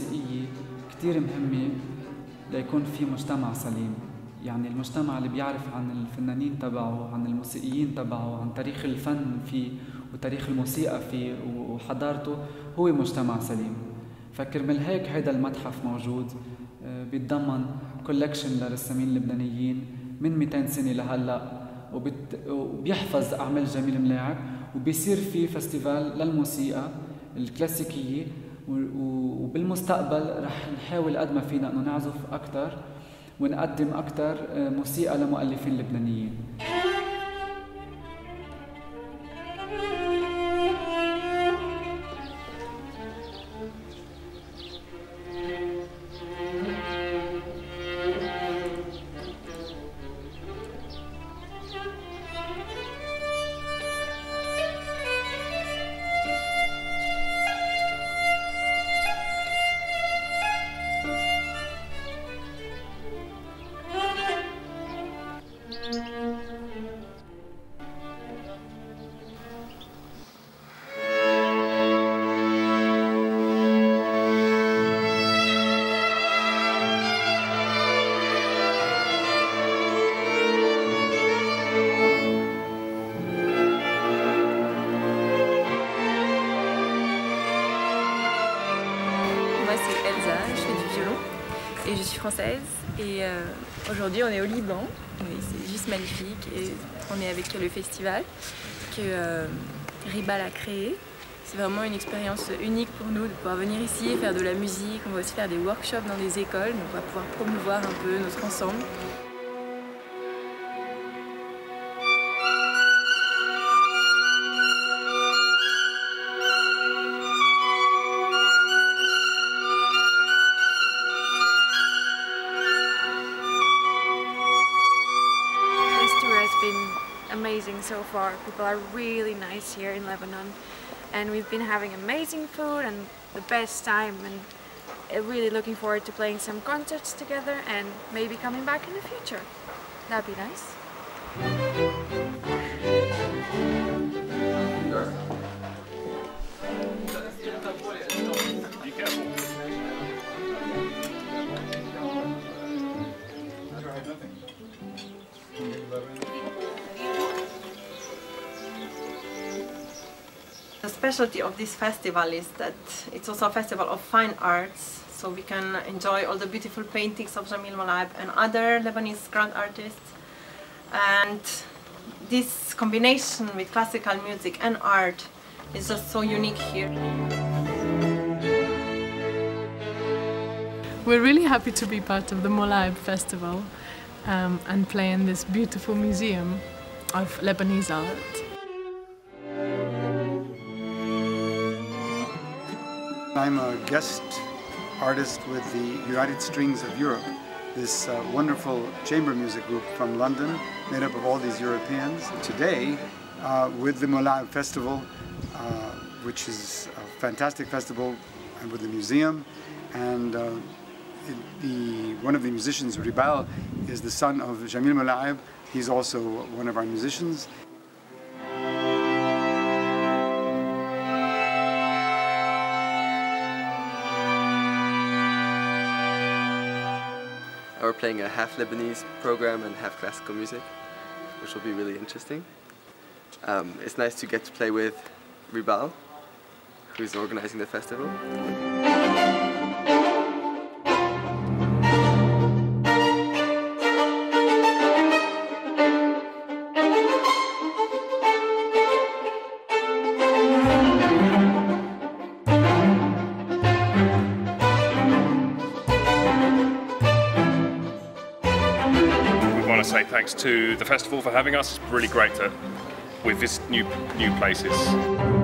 الموسيقية كتير مهمة ليكون في مجتمع سليم يعني المجتمع اللي بيعرف عن الفنانين تبعه عن الموسيقيين تبعه عن تاريخ الفن فيه وتاريخ الموسيقى فيه وحضارته هو مجتمع سليم فكرمال هيك هيدا المتحف موجود آه، بيتضمن كولكشن لرسامين لبنانيين من 200 سنة لهلأ. وبيحفظ أعمال جميل ملاعب وبيصير في فستيفال للموسيقى الكلاسيكية وبالمستقبل رح نحاول قد ما فينا إنه نعزف أكثر ونقدم أكثر موسيقى لمؤلفين لبنانيين. Je suis française et euh, aujourd'hui on est au Liban, c'est juste magnifique et on est avec le festival que euh, Ribal a créé. C'est vraiment une expérience unique pour nous de pouvoir venir ici et faire de la musique. On va aussi faire des workshops dans des écoles, donc on va pouvoir promouvoir un peu notre ensemble. Are really nice here in Lebanon and we've been having amazing food and the best time and uh, really looking forward to playing some concerts together and maybe coming back in the future. That'd be nice. Specialty of this festival is that it's also a festival of fine arts, so we can enjoy all the beautiful paintings of Jamil Molaeb and other Lebanese grand artists. And this combination with classical music and art is just so unique here. We're really happy to be part of the Molaeb Festival um, and play in this beautiful museum of Lebanese art. I'm a guest artist with the United Strings of Europe, this uh, wonderful chamber music group from London, made up of all these Europeans. Today, uh, with the Molaeb Festival, uh, which is a fantastic festival, and with the museum, and uh, the, one of the musicians, Ribal, is the son of Jamil Molaeb. He's also one of our musicians. We're playing a half Lebanese program and half classical music, which will be really interesting. Um, it's nice to get to play with Ribal, who's organizing the festival. Want to say thanks to the festival for having us. It's really great to we visit new new places.